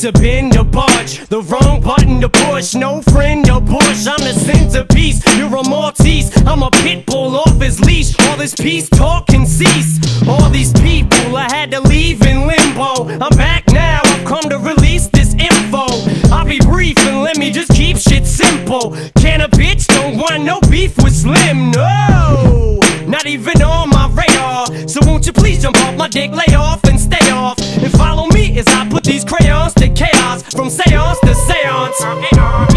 to bend or budge. The wrong button to push, no friend to push. I'm the centerpiece, you're a Maltese. I'm a pit bull off his leash. All this peace talk can cease. something on.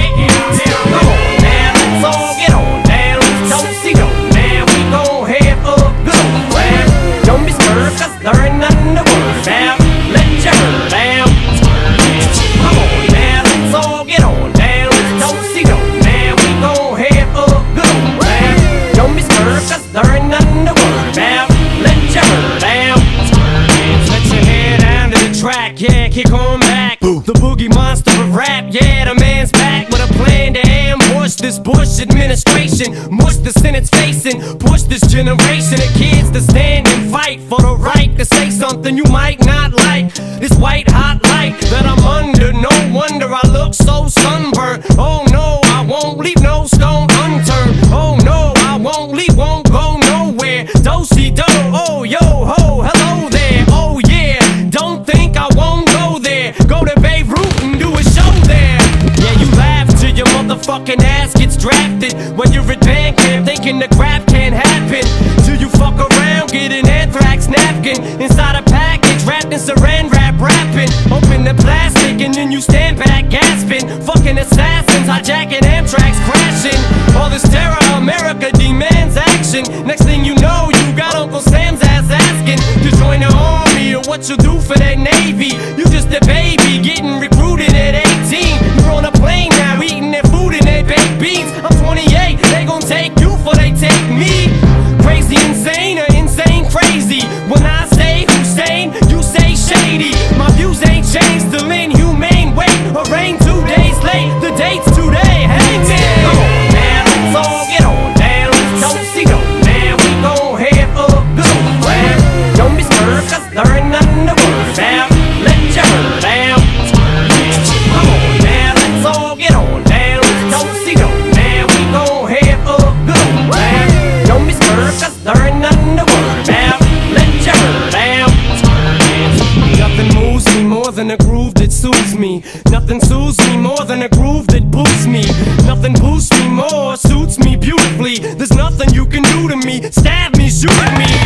this Bush administration. Mush the Senate's facing. Push this generation of kids to stand and fight for the right to say something you might not. inside a package wrapped in saran wrap, rapping. Open the plastic and then you stand back gasping. Fucking assassins hijacking Amtrak's crashing. All this terror, America demands action. Next thing you know, you got Uncle Sam's ass asking to join the army or what you do for that navy. You just a baby getting recruited at 18. You're on a plane now, eating their food and their baked beans. I'm Nothing soothes me more than a groove that boosts me. Nothing boosts me more, suits me beautifully. There's nothing you can do to me. Stab me, shoot me.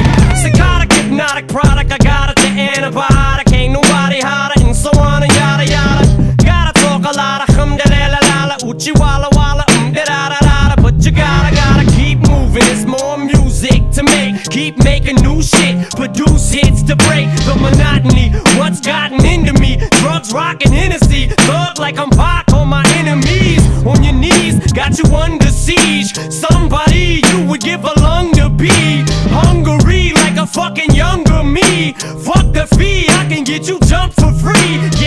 Keep making new shit, produce hits to break the monotony. What's gotten into me? Drugs rockin' Hennessy, thug like I'm Pac on my enemies. On your knees, got you under siege. Somebody you would give a lung to be. Hungry like a fucking younger me. Fuck the fee, I can get you jumped for free. Yeah,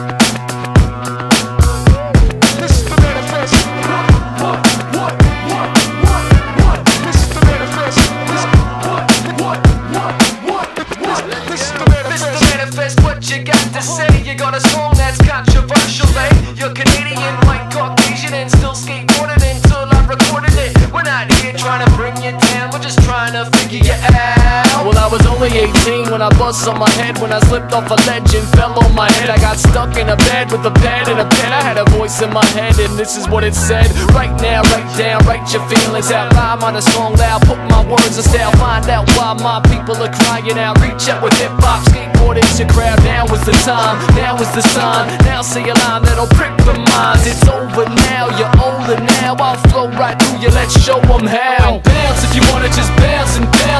bus on my head when I slipped off a ledge and fell on my head. I got stuck in a bed with a pad and a pen. I had a voice in my head, and this is what it said. Right now, write down, write your feelings out. I'm on a song loud, put my words in style. Find out why my people are crying out. Reach out with hip hop, skateboard is your crowd. Now is the time, now is the sign. Now say a line that'll prick the minds. It's over now, you're older now. I'll flow right through you, let's show them how. Bounce if you wanna just bounce and bounce.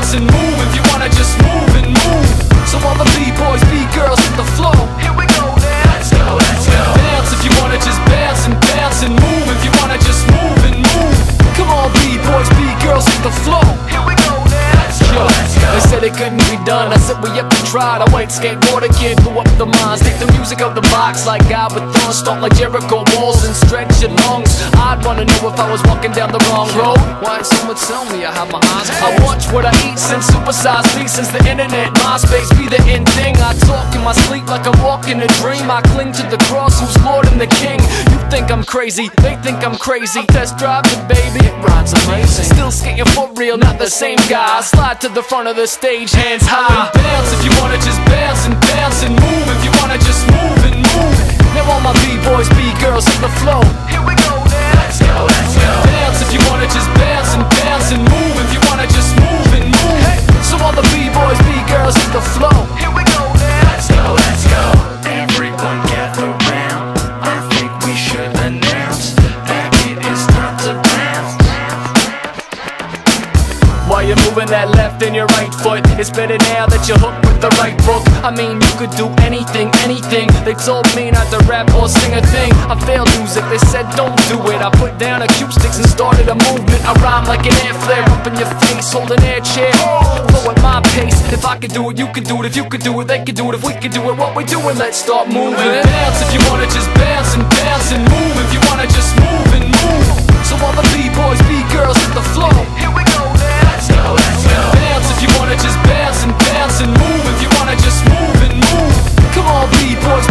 Tried. I went skateboarder kid, blew up the minds. Take the music out the box like God with thorns. Stomp like Jericho walls and stretch your lungs. I'd wanna know if I was walking down the wrong road. Why someone tell me I have my eyes closed? I watch what I eat since supersized me since the internet. MySpace be the end thing. I talk in my sleep like I'm walking a dream. I cling to the cross, who's Lord and the King. You think I'm crazy, they think I'm crazy. Test drive it, baby. It rides amazing. Still skating for real, not the same guy. I Slide to the front of the stage, hands high. Bounce if you wanna just bounce and bounce and move. If you wanna just move and move. Now all my B-boys, B-girls hit the flow. Moving that left and your right foot. It's better now that you're hooked with the right book. I mean, you could do anything, anything. They told me not to rap or sing a thing. I failed music, they said don't do it. I put down acoustics and started a movement. I rhyme like an air flare up in your face Hold an air chair, flow at my pace. If I could do it, you could do it. If you could do it, they could do it. If we could do it, what we doing, let's start moving. Bounce if you wanna just bounce and bounce and move. If you wanna just move and move. So all the B-boys, B-girls hit the flow. Here we go Bounce if you wanna just bounce and bounce and move. If you wanna just move and move. Come on, B-boys,